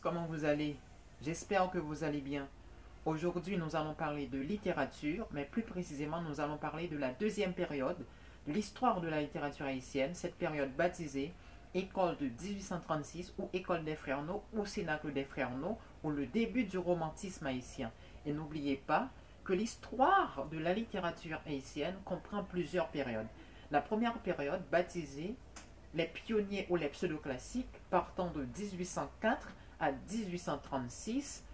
comment vous allez? J'espère que vous allez bien. Aujourd'hui, nous allons parler de littérature, mais plus précisément, nous allons parler de la deuxième période de l'histoire de la littérature haïtienne, cette période baptisée École de 1836 ou École des Frères ou Cénacle des Frères ou le début du romantisme haïtien. Et n'oubliez pas que l'histoire de la littérature haïtienne comprend plusieurs périodes. La première période, baptisée les pionniers ou les pseudo-classiques, partant de 1804 à 1836,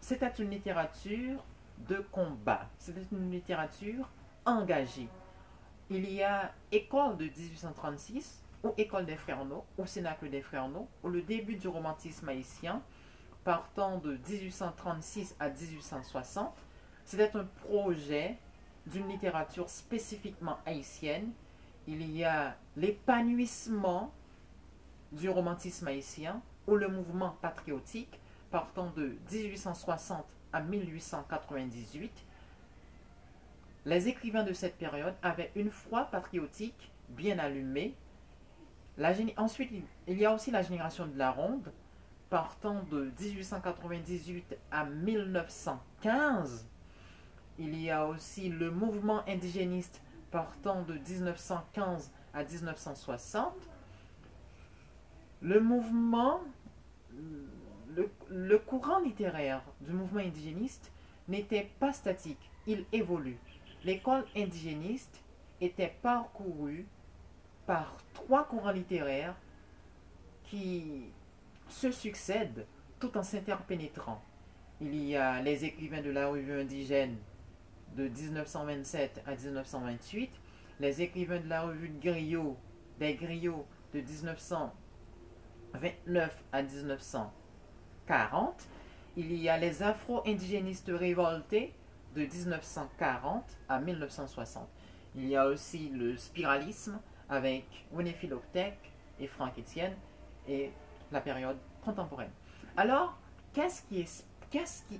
c'était une littérature de combat, c'était une littérature engagée. Il y a École de 1836, ou École des No, ou Cénacle des No, ou le début du romantisme haïtien, partant de 1836 à 1860. C'était un projet d'une littérature spécifiquement haïtienne. Il y a l'épanouissement du romantisme haïtien ou le mouvement patriotique partant de 1860 à 1898. Les écrivains de cette période avaient une foi patriotique bien allumée. ensuite, il y a aussi la génération de la ronde, partant de 1898 à 1915. Il y a aussi le mouvement indigéniste partant de 1915 à 1960. Le mouvement, le, courant littéraire du mouvement indigéniste n'était pas statique, il évolue. L'école indigéniste était parcourue par trois courants littéraires qui se succèdent tout en s'interpénétrant. Il y a les écrivains de la revue indigène de 1927 à 1928, les écrivains de la revue de Griot, des Griots de 1929 à 1940, il y a les afro-indigénistes révoltés de 1940 à 1960. Il y a aussi le spiralisme avec Winifred Octec et Franck Etienne et la période contemporaine. Alors, qu'est-ce qui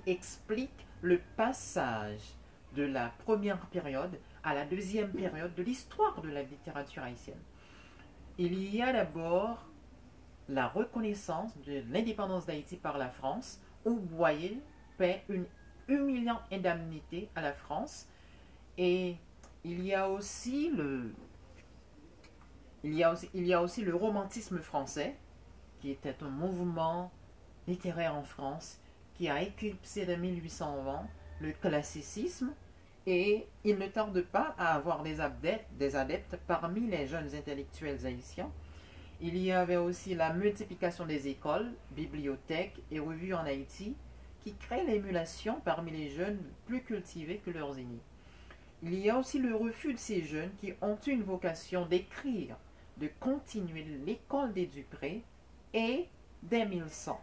explique le passage de la première période à la deuxième période de l'histoire de la littérature haïtienne? Il y a d'abord la reconnaissance de l'indépendance d'Haïti par la France, où Boyer paie une humiliante indemnité à la France. Et il y a aussi le, il y a aussi, il y romantisme français, qui était un mouvement littéraire en France qui a éclipsé de 1820 le classicisme et il ne tarde pas à avoir des adeptes, des adeptes parmi les jeunes intellectuels haïtiens. Il y avait aussi la multiplication des écoles, bibliothèques et revues en Haïti qui créent l'émulation parmi les jeunes plus cultivés que leurs aînés. Il y a aussi le refus de ces jeunes qui ont une vocation d'écrire, de continuer l'école des Dupré et des 1100.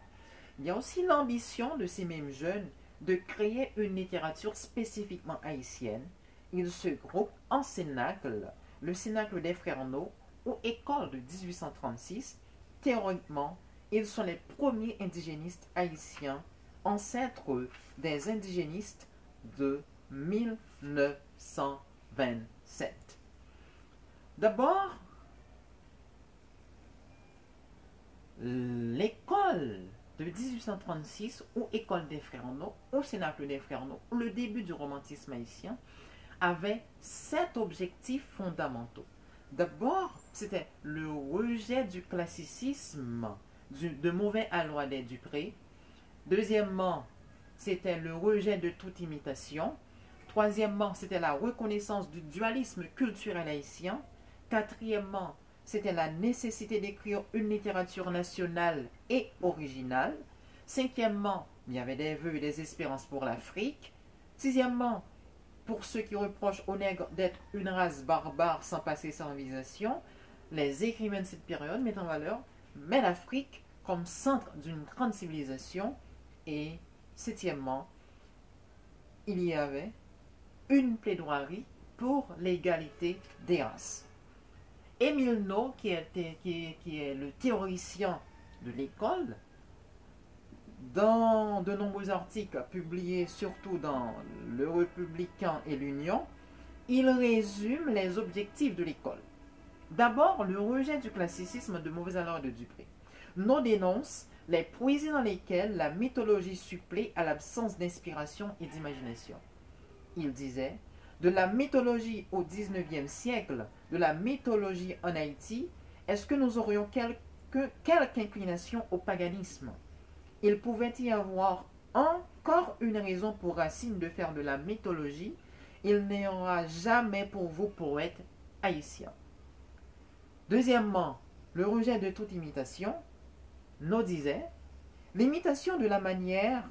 Il y a aussi l'ambition de ces mêmes jeunes de créer une littérature spécifiquement haïtienne. Ils se groupent en cénacle, le cénacle des Frères No ou école de 1836. Théoriquement, ils sont les premiers indigénistes haïtiens, ancêtres des indigénistes de 1927. D'abord, l'école de 1836 ou École des Frères No, au Cénacle des Frères No, le début du romantisme haïtien, avait sept objectifs fondamentaux. D'abord, c'était le rejet du classicisme de mauvais aloi des Dupré. Deuxièmement, c'était le rejet de toute imitation. Troisièmement, c'était la reconnaissance du dualisme culturel haïtien. Quatrièmement, c'était la nécessité d'écrire une littérature nationale et originale. Cinquièmement, il y avait des vœux et des espérances pour l'Afrique. Sixièmement, pour ceux qui reprochent aux nègres d'être une race barbare sans passer sans civilisation, les écrivains de cette période mettent en valeur mais l'Afrique comme centre d'une grande civilisation. Et septièmement, il y avait une plaidoirie pour l'égalité des races. Émile No, qui, est le théoricien de l'école, dans de nombreux articles publiés surtout dans Le Républicain et l'Union, il résume les objectifs de l'école. D'abord, le rejet du classicisme de mauvais alors de Dupré. No dénonce les poésies dans lesquelles la mythologie supplée à l'absence d'inspiration et d'imagination. Il disait De la mythologie au XIXe siècle, de la mythologie en Haïti, est-ce que nous aurions quelque, quelque inclination au paganisme? Il pouvait y avoir encore une raison pour Racine de faire de la mythologie. Il n'y aura jamais pour vous, poètes haïtiens. Deuxièmement, le rejet de toute imitation. Nos disait L'imitation de la manière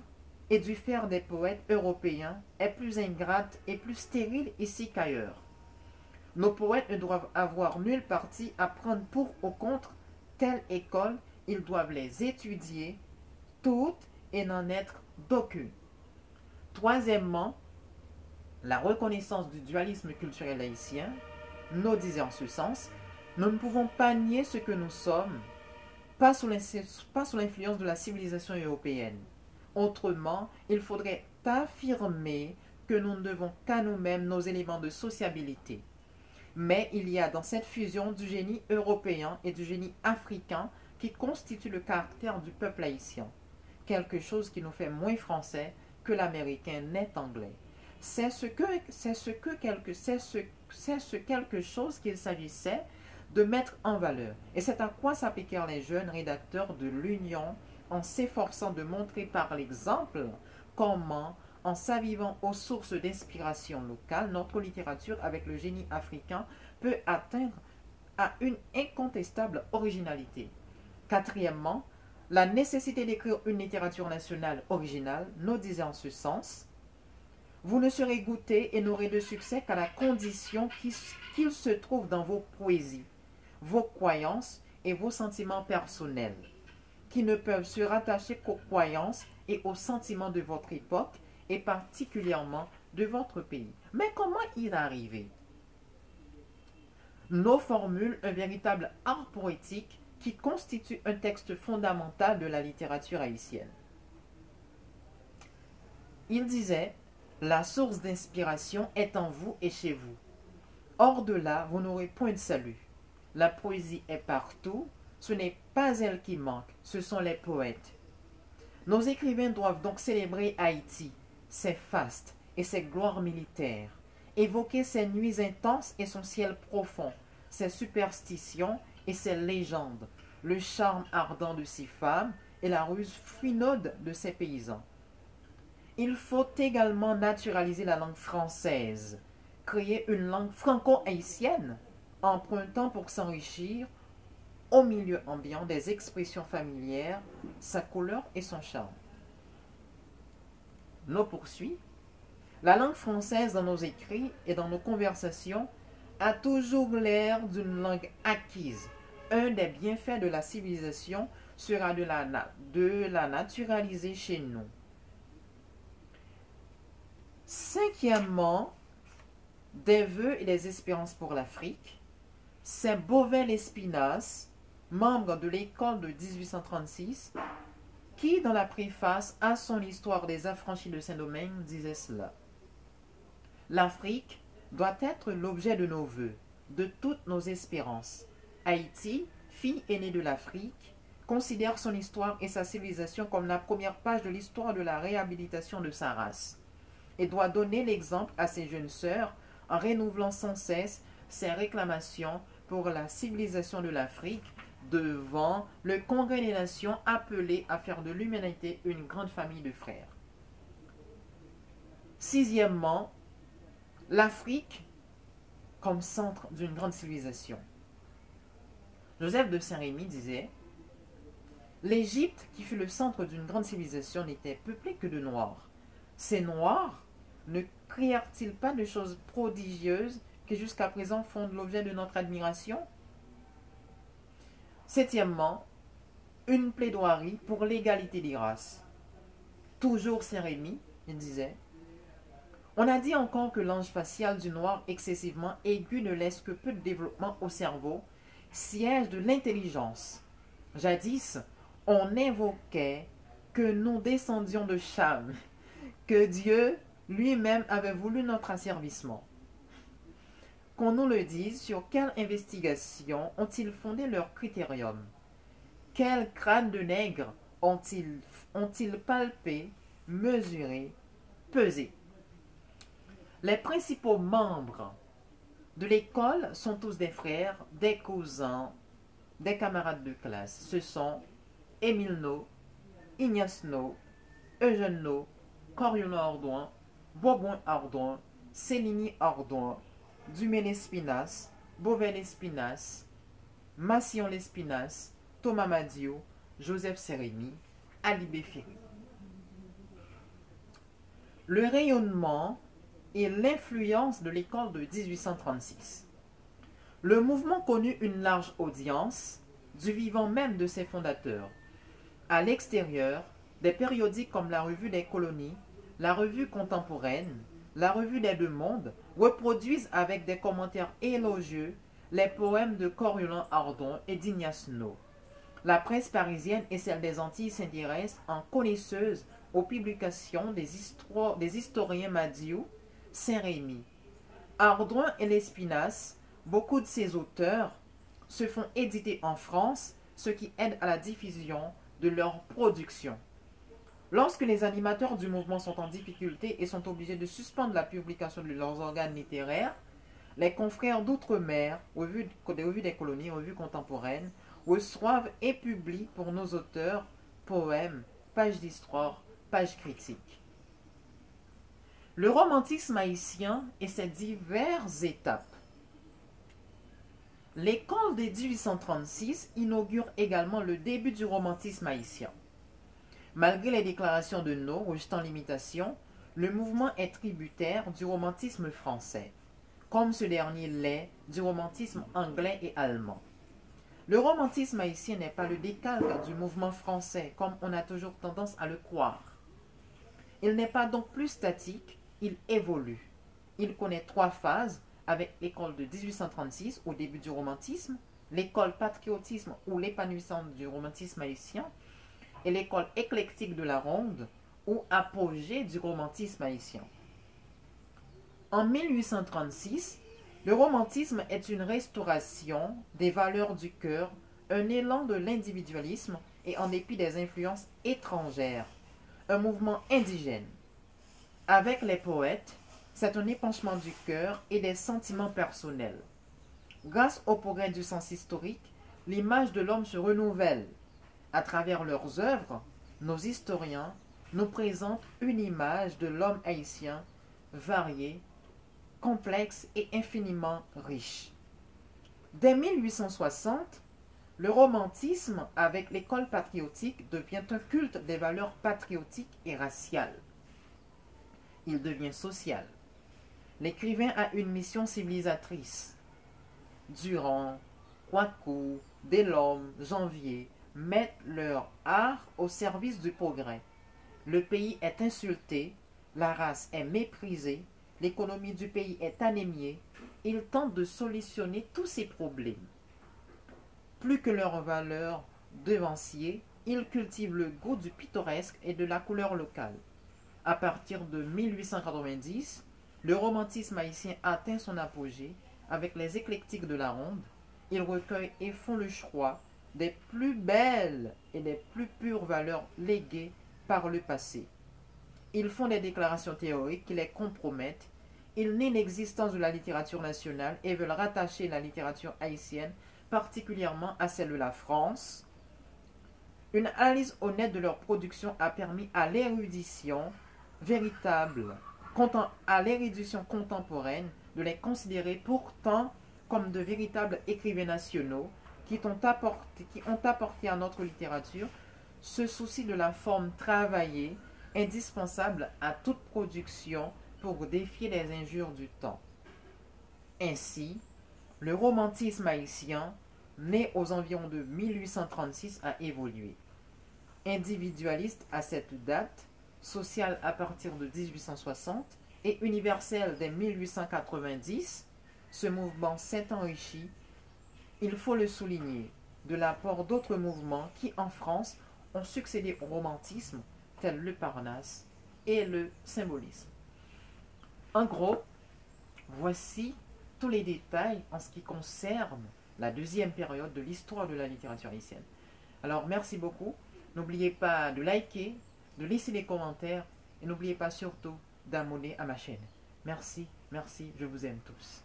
et du faire des poètes européens est plus ingrate et plus stérile ici qu'ailleurs. Nos poètes ne doivent avoir nulle partie à prendre pour ou contre telle école, ils doivent les étudier toutes et n'en être d'aucune. Troisièmement, la reconnaissance du dualisme culturel haïtien nous disait en ce sens, nous ne pouvons pas nier ce que nous sommes, pas sous l'influence de la civilisation européenne. Autrement, il faudrait affirmer que nous ne devons qu'à nous-mêmes nos éléments de sociabilité. Mais il y a dans cette fusion du génie européen et du génie africain qui constitue le caractère du peuple haïtien. Quelque chose qui nous fait moins français que l'américain n'est anglais. C'est ce que, c'est ce que quelque, c'est ce, c'est ce quelque chose qu'il s'agissait de mettre en valeur. Et c'est à quoi s'appliquèrent les jeunes rédacteurs de l'Union en s'efforçant de montrer par l'exemple comment, en s'avivant aux sources d'inspiration locale, notre littérature avec le génie africain peut atteindre à une incontestable originalité. Quatrièmement, la nécessité d'écrire une littérature nationale originale nous disait en ce sens Vous ne serez goûté et n'aurez de succès qu'à la condition qu'il se trouve dans vos poésies, vos croyances et vos sentiments personnels, qui ne peuvent se rattacher qu'aux croyances et aux sentiments de votre époque et particulièrement de votre pays. Mais comment y arriver Nos formules un véritable art poétique qui constitue un texte fondamental de la littérature haïtienne. Il disait La source d'inspiration est en vous et chez vous. Hors de là, vous n'aurez point de salut. La poésie est partout, ce n'est pas elle qui manque, ce sont les poètes. Nos écrivains doivent donc célébrer Haïti, ses fastes et ses gloires militaires, évoquer ses nuits intenses et son ciel profond, ses superstitions et ses légendes, le charme ardent de ses femmes et la ruse finaude de ses paysans. Il faut également naturaliser la langue française, créer une langue franco-haïtienne empruntant pour s'enrichir au milieu ambiant des expressions familières, sa couleur et son charme. Nos poursuit. La langue française dans nos écrits et dans nos conversations a toujours l'air d'une langue acquise. Un des bienfaits de la civilisation sera de la, de la naturaliser chez nous. Cinquièmement, des vœux et des espérances pour l'Afrique. Saint Beauvais Lespinasse, membre de l'école de 1836, qui, dans la préface à son histoire des affranchis de Saint-Domingue, disait cela. L'Afrique doit être l'objet de nos voeux, de toutes nos espérances. Haïti, fille aînée de l'Afrique, considère son histoire et sa civilisation comme la première page de l'histoire de la réhabilitation de sa race, et doit donner l'exemple à ses jeunes sœurs en renouvelant sans cesse ses réclamations pour la civilisation de l'Afrique devant le Congrès des Nations appelé à faire de l'humanité une grande famille de frères. Sixièmement, l'Afrique comme centre d'une grande civilisation. Joseph de Saint-Rémy disait L'Égypte, qui fut le centre d'une grande civilisation, n'était peuplée que de Noirs. Ces Noirs ne créèrent-ils pas de choses prodigieuses qui jusqu'à présent font l'objet de notre admiration? Septièmement, une plaidoirie pour l'égalité des races. Toujours Saint-Rémy, il disait On a dit encore que l'ange facial du noir excessivement aigu ne laisse que peu de développement au cerveau, siège de l'intelligence. Jadis, on invoquait que nous descendions de Cham, que Dieu lui-même avait voulu notre asservissement. Qu'on nous le dise sur quelle investigation ont-ils fondé leur critérium? Quel crâne de nègre ont-ils ont palpé, mesuré, pesé? Les principaux membres de l'école sont tous des frères, des cousins, des camarades de classe. Ce sont Émile No, Ignace No, Eugène No, Coriolan Ardouin, Bourbon Ardouin, Céligny Ardouin, Dumaine Espinas, Beauvel Espinas, Massillon Lespinas, Thomas Madio, Joseph Sérémy, Ali Béfiri. Le rayonnement et l'influence de l'école de 1836. Le mouvement connut une large audience du vivant même de ses fondateurs. À l'extérieur, des périodiques comme la Revue des colonies, la Revue contemporaine, la Revue des deux mondes reproduisent avec des commentaires élogieux les poèmes de Coriolan Ardon et d'Ignace No. La presse parisienne et celle des Antilles s'intéressent en connaisseuse aux publications des, des historiens Madiou, Saint-Rémy. Ardouin et Lespinasse Beaucoup de ces auteurs se font éditer en France, ce qui aide à la diffusion de leur production. Lorsque les animateurs du mouvement sont en difficulté et sont obligés de suspendre la publication de leurs organes littéraires, les confrères d'outre-mer, revues des des colonies, revues contemporaines, reçoivent et publient pour nos auteurs poèmes, pages d'histoire, pages critiques. Le romantisme haïtien et ses diverses étapes L'école de 1836 inaugure également le début du romantisme haïtien. Malgré les déclarations de No rejetant l'imitation, le mouvement est tributaire du romantisme français, comme ce dernier l'est du romantisme anglais et allemand. Le romantisme haïtien n'est pas le décalque du mouvement français, comme on a toujours tendance à le croire. Il n'est pas donc plus statique, il évolue. Il connaît trois phases avec l'école de 1836 au début du romantisme, l'école patriotisme ou l'épanouissement du romantisme haïtien, et l'école éclectique de la ronde ou apogée du romantisme haïtien. En 1836, le romantisme est une restauration des valeurs du cœur, un élan de l'individualisme et en dépit des influences étrangères, un mouvement indigène. Avec les poètes, c'est un épanchement du cœur et des sentiments personnels. Grâce au progrès du sens historique, l'image de l'homme se renouvelle. À travers leurs œuvres, nos historiens nous présentent une image de l'homme haïtien variée, complexe et infiniment riche. Dès 1860, le romantisme avec l'école patriotique devient un culte des valeurs patriotiques et raciales. Il devient social. L'écrivain a une mission civilisatrice. Durand, Coicou, Delhomme, Janvier mettent leur art au service du progrès. Le pays est insulté, la race est méprisée, l'économie du pays est anémiée. Ils tentent de solutionner tous ces problèmes. Plus que leur valeur devancier, ils cultivent le goût du pittoresque et de la couleur locale. À partir de 1890, le romantisme haïtien atteint son apogée avec les éclectiques de la ronde. Ils recueillent et font le choix des plus belles et des plus pures valeurs léguées par le passé. Ils font des déclarations théoriques qui les compromettent. Ils nient l'existence de la littérature nationale et veulent rattacher la littérature haïtienne particulièrement à celle de la France. Une analyse honnête de leur production a permis à l'érudition véritable à l'érudition contemporaine de les considérer pourtant comme de véritables écrivains nationaux qui ont, apporté, qui ont apporté à notre littérature ce souci de la forme travaillée, indispensable à toute production pour défier les injures du temps. Ainsi, le romantisme haïtien, né aux environs de 1836, a évolué. Individualiste à cette date, social à partir de 1860 et universel dès 1890, ce mouvement s'est enrichi, il faut le souligner, de l'apport d'autres mouvements qui, en France, ont succédé au romantisme, tels le Parnasse et le symbolisme. En gros, voici tous les détails en ce qui concerne la deuxième période de l'histoire de la littérature haïtienne. Alors, merci beaucoup. N'oubliez pas de liker, de laisser les commentaires et n'oubliez pas surtout d'abonner à ma chaîne. Merci, merci, je vous aime tous.